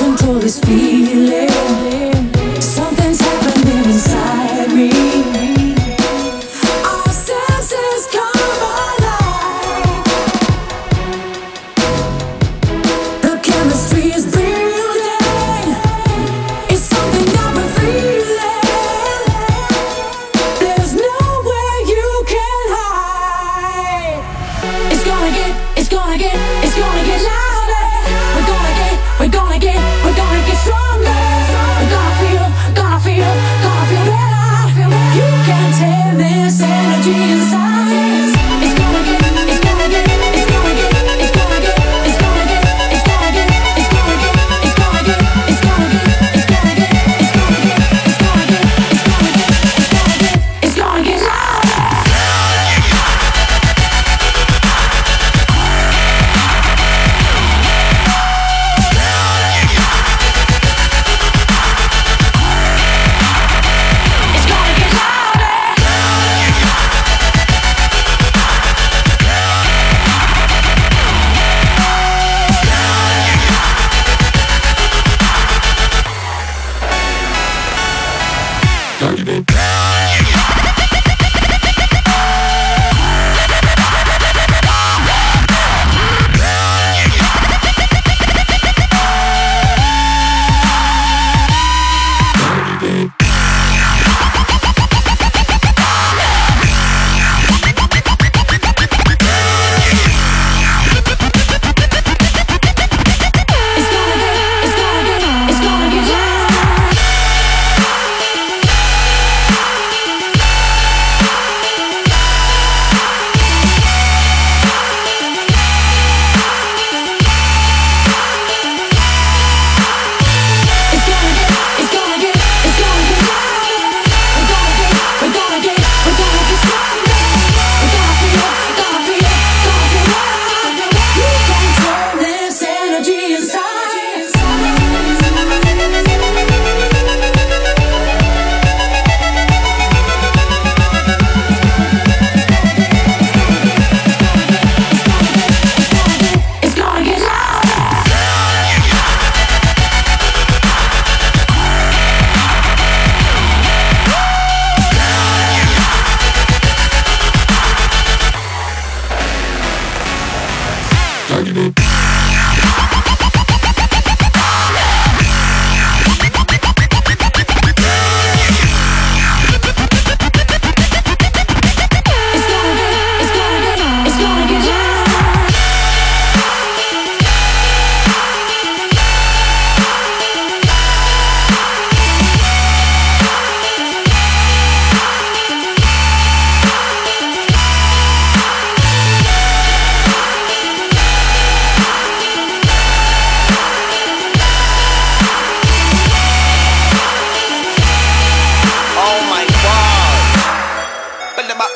control this feeling. Don't give me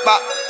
Back.